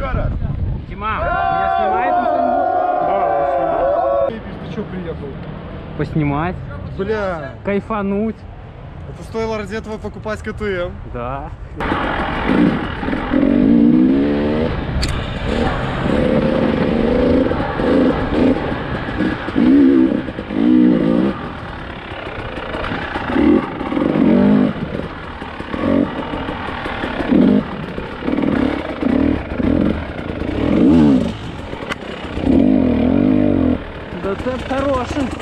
Еще раз. Тима, меня снимает на что-нибудь? Ты что приехал? Поснимать, Бля, кайфануть. это стоило ради этого покупать КТМ. Да. Да це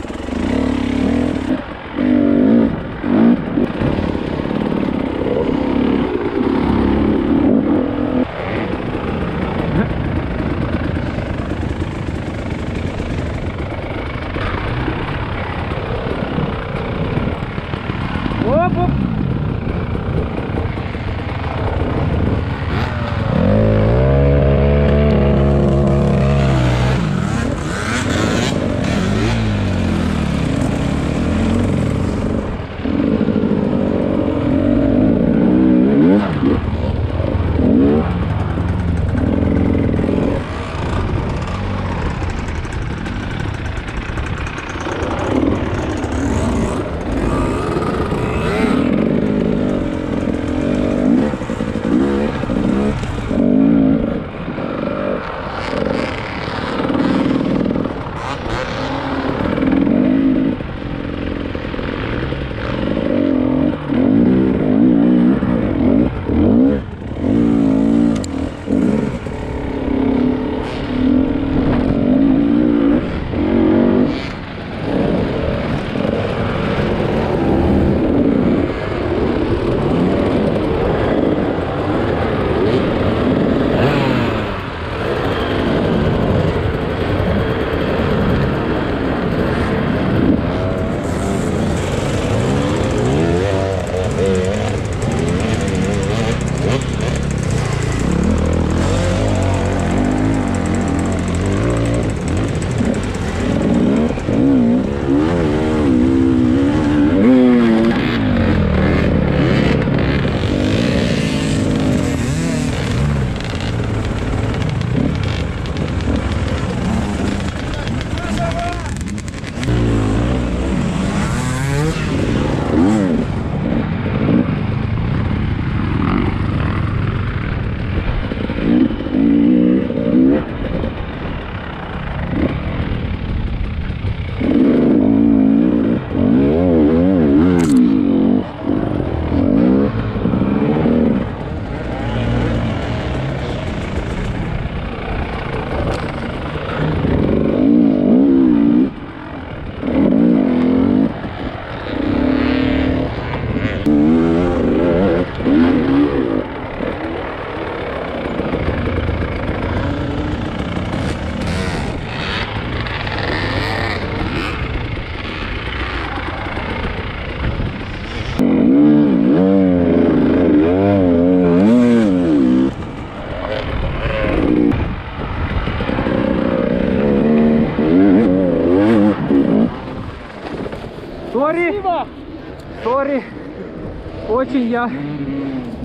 я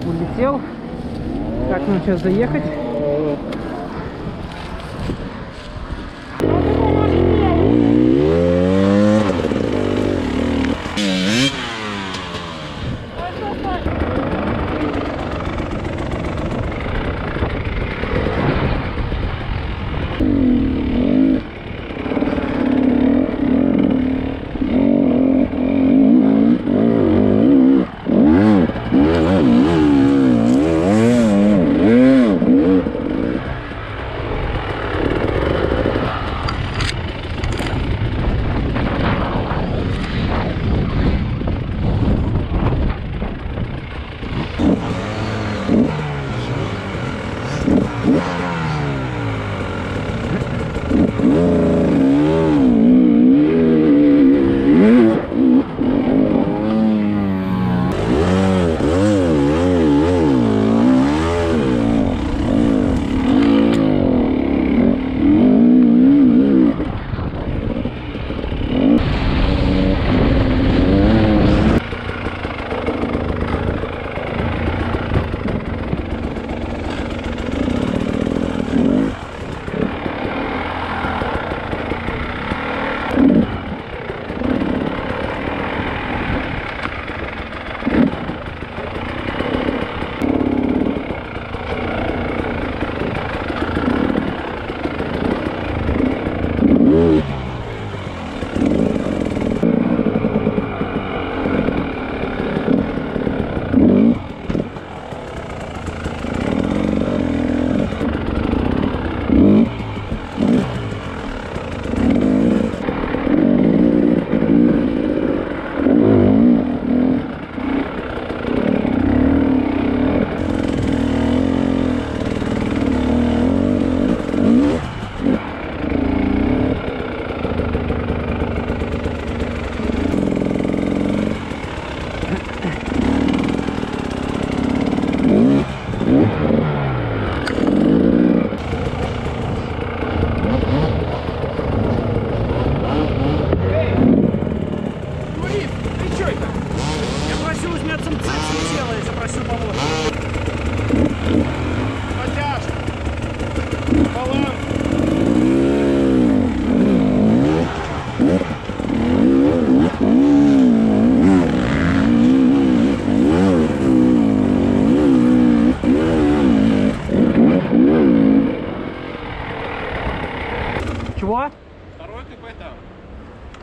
улетел. Как нам сейчас заехать?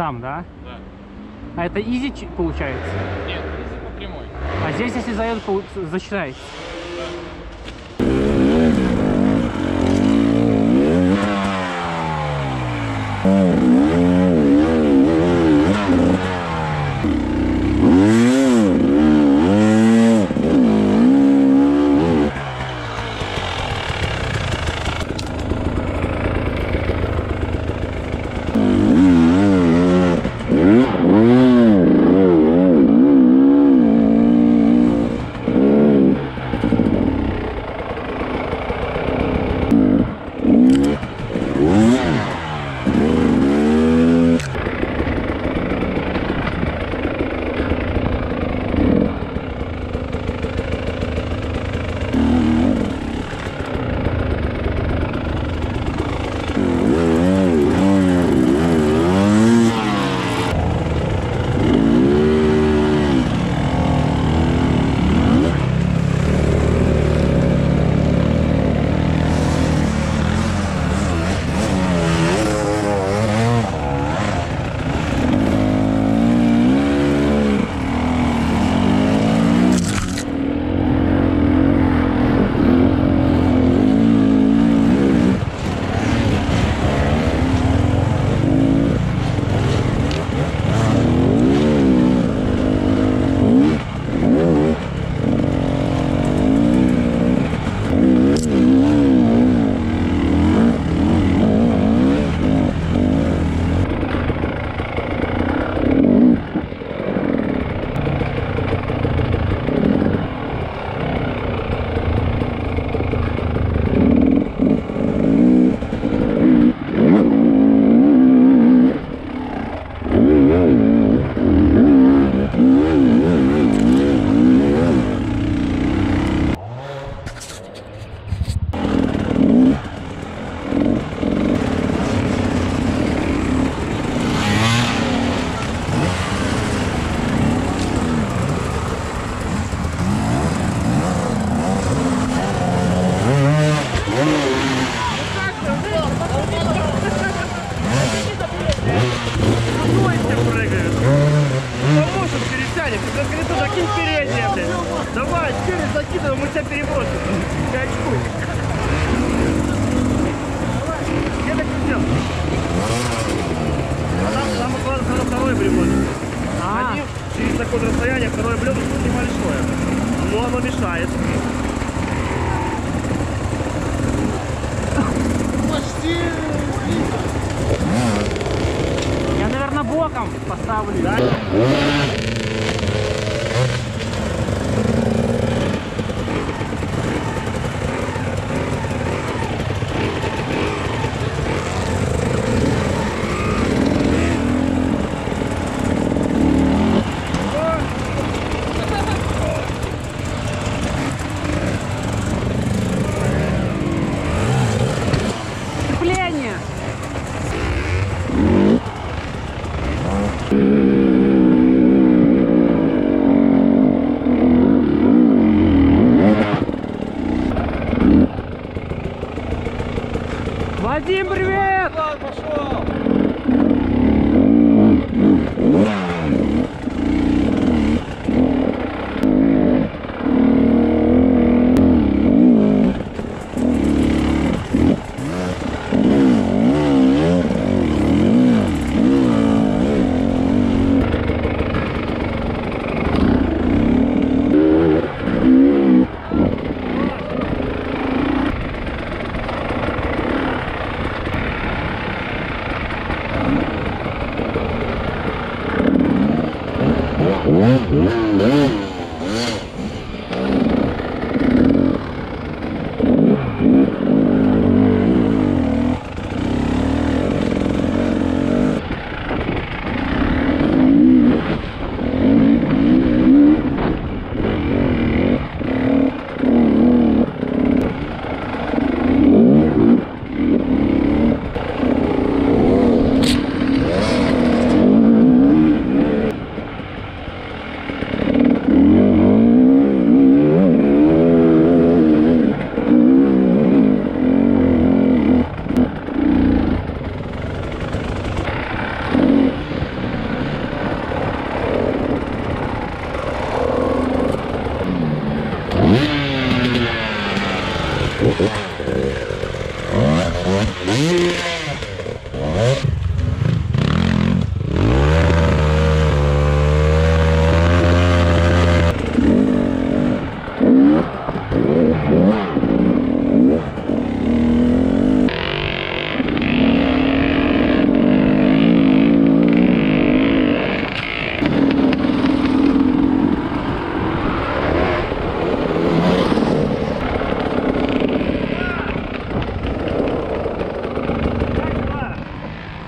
там, да? Да. А это изи получается? Нет, изи по прямой. А здесь, если заедут, засчитается?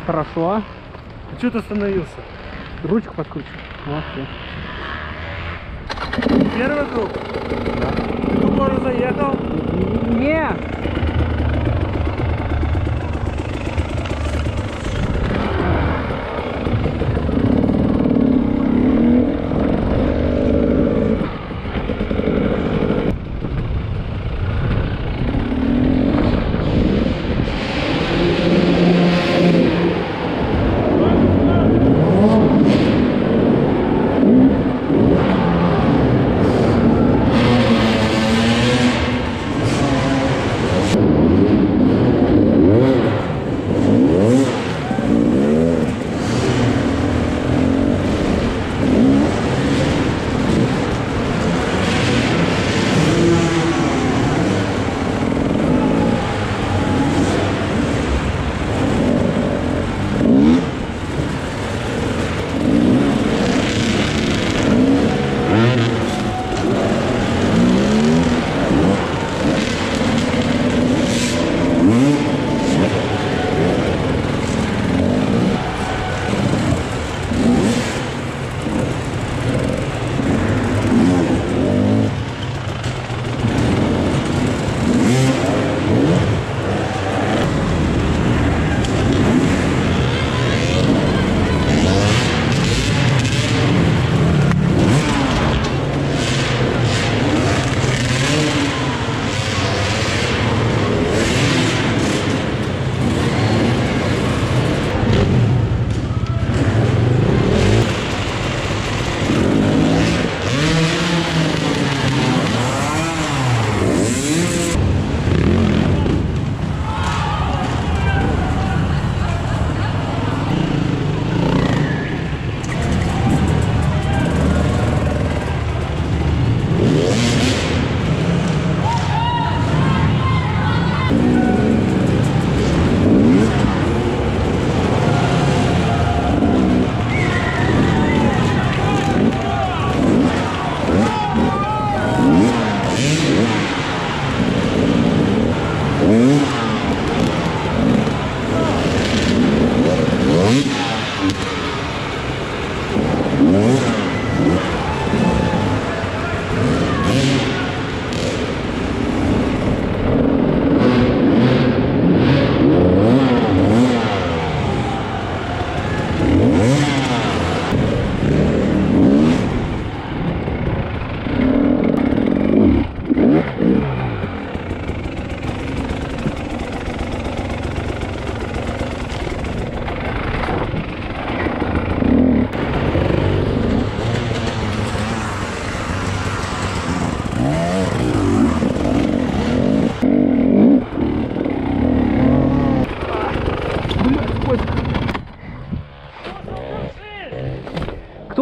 Хорошо. Что ты остановился? Ручку подкручу. Всё. Первый круг? Ты тупо заехал? Не.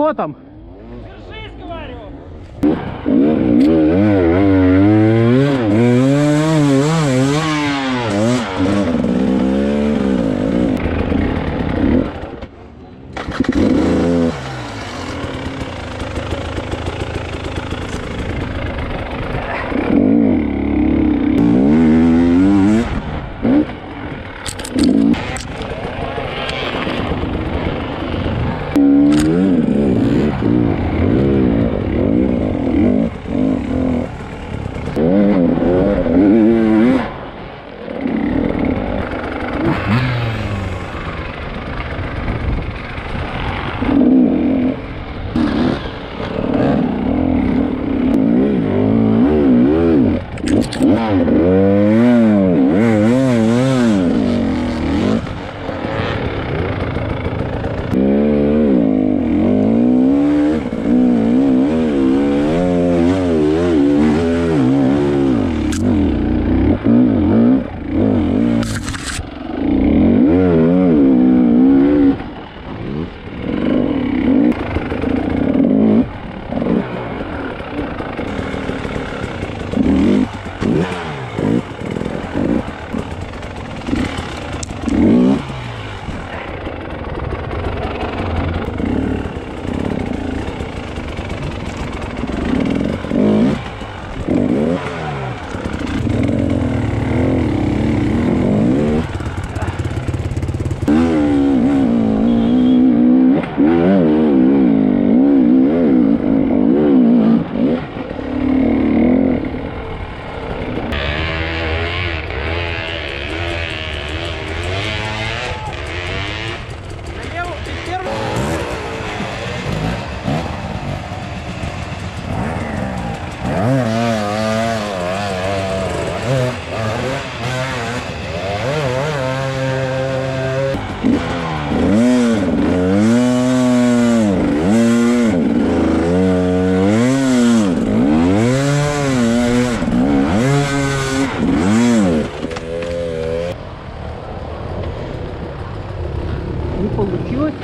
Кто там? Держись, говорю!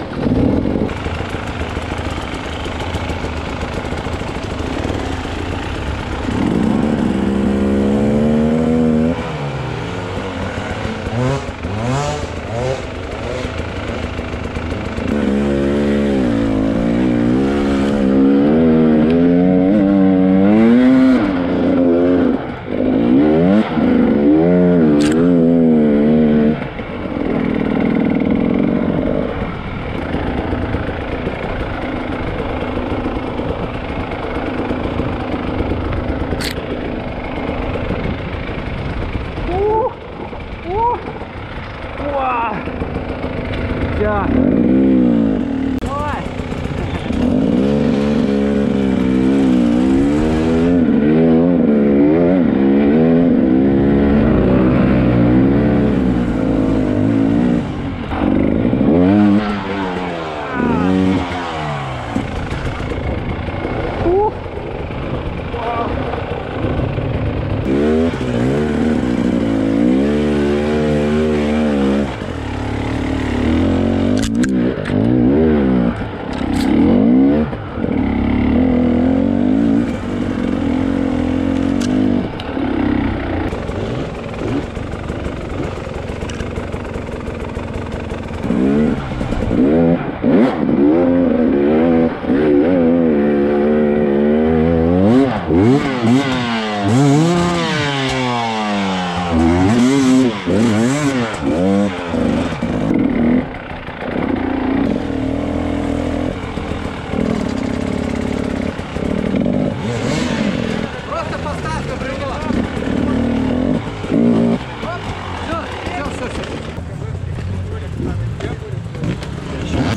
よし。哇！呀！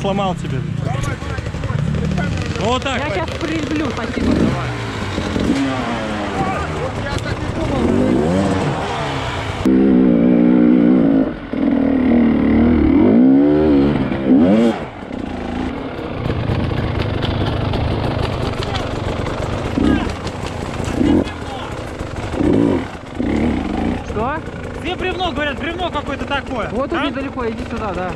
Сломал тебе. Вот так. Я сейчас прилеплю, спасибо. Такое. Вот А? недалеко, иди сюда, да.